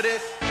for this.